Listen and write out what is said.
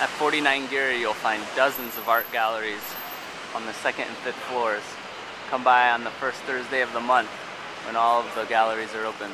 At 49 Geary, you'll find dozens of art galleries on the second and fifth floors. Come by on the first Thursday of the month when all of the galleries are open.